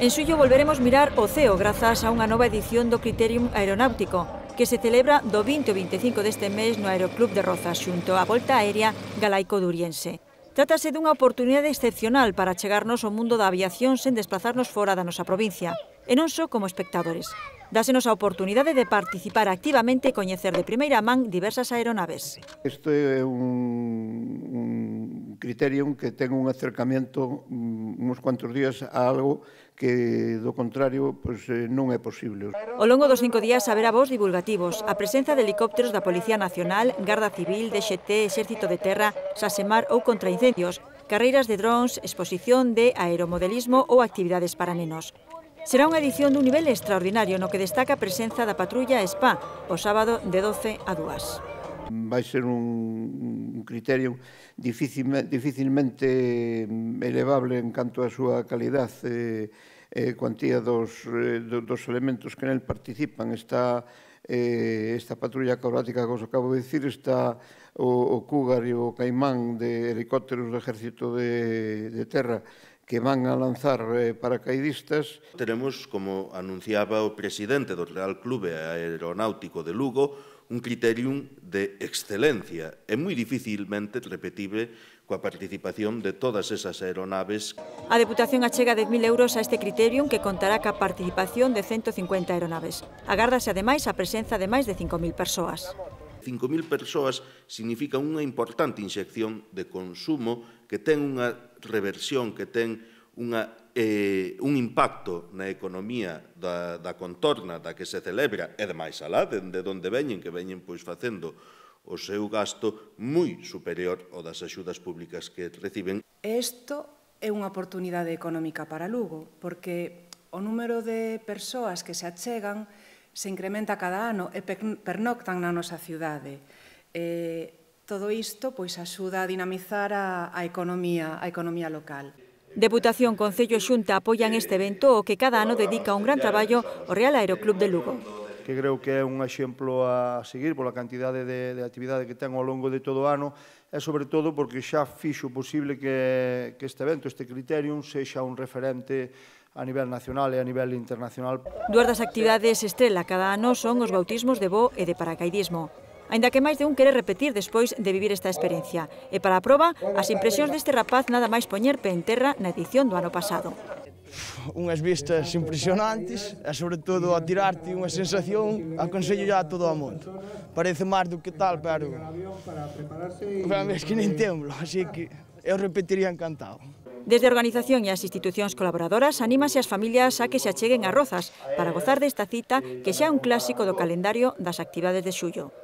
En suyo volveremos mirar o ceo grazas a unha nova edición do Criterium Aeronáutico, que se celebra do 20 ao 25 deste mes no Aeroclub de Rozas xunto á Volta Aérea Galaico Duriense. Trátase dunha oportunidade excepcional para chegarnos ao mundo da aviación sen desplazarnos fora da nosa provincia, e non só como espectadores. Dásenos a oportunidade de participar activamente e coñecer de primeira man diversas aeronaves. Isto é un, un criterium que ten un acercamento mm, uns cuantos días a algo que do contrario pois, non é posible. O longo dos cinco días haberá vos divulgativos, a presenza de helicópteros da Policía Nacional, Garda Civil, DXT, Exército de Terra, Sasemar ou contraincendios, carreiras de drons, exposición de aeromodelismo ou actividades para nenos. Será unha edición dun nivel extraordinario no que destaca a presenza da patrulla SPA o sábado de 12 a 2 vai ser un, un criterio dificilmente, dificilmente elevable en canto á súa calidad e eh, eh, cuantía dos, eh, dos elementos que nel participan. Está eh, esta patrulla acrobática que os acabo de dicir, está o, o Cougar e o Caimán de helicópteros do Ejército de, de Terra, que van a lanzar eh, paracaidistas. Teremos, como anunciaba o presidente do Real Clube Aeronáutico de Lugo, un criterium de excelencia e moi dificilmente repetible coa participación de todas esas aeronaves. A Deputación achega 10.000 euros a este criterium que contará ca participación de 150 aeronaves. Agárdase ademais a presenza de máis de 5.000 persoas. 5.000 persoas significa unha importante inxección de consumo que ten unha reversión que ten unha, eh, un impacto na economía da, da contorna da que se celebra, e de máis alá, de, de onde veñen, que veñen pois facendo o seu gasto moi superior ao das axudas públicas que reciben. Isto é unha oportunidade económica para Lugo, porque o número de persoas que se achegan se incrementa cada ano e pernoctan na nosa cidade. Eh, Todo isto pois axuda a dinamizar a, a economía, a economía local. Deputación, Concello e Xunta apoian este evento o que cada ano dedica un gran traballo ao Real Aeroclub de Lugo que creo que é un exemplo a seguir pola cantidade de, de actividade que ten ao longo de todo o ano e sobre todo porque xa fixo posible que, que este evento, este criterium, sexa un referente a nivel nacional e a nivel internacional. Duas das actividades estrela cada ano son os bautismos de bo e de paracaidismo. Ainda que máis de un quere repetir despois de vivir esta experiencia. E para a proba, as impresións deste rapaz nada máis poñer pé en terra na edición do ano pasado. Unhas vistas impresionantes e, sobretudo, a tirarte unha sensación, aconsello ya a todo o mundo. Parece máis do que tal, pero... Ben, es que nin temblo, así que eu repetiría encantado. Desde a organización e as institucións colaboradoras anímase as familias a que se acheguen a Rozas para gozar desta cita que xa é un clásico do calendario das actividades de xullo.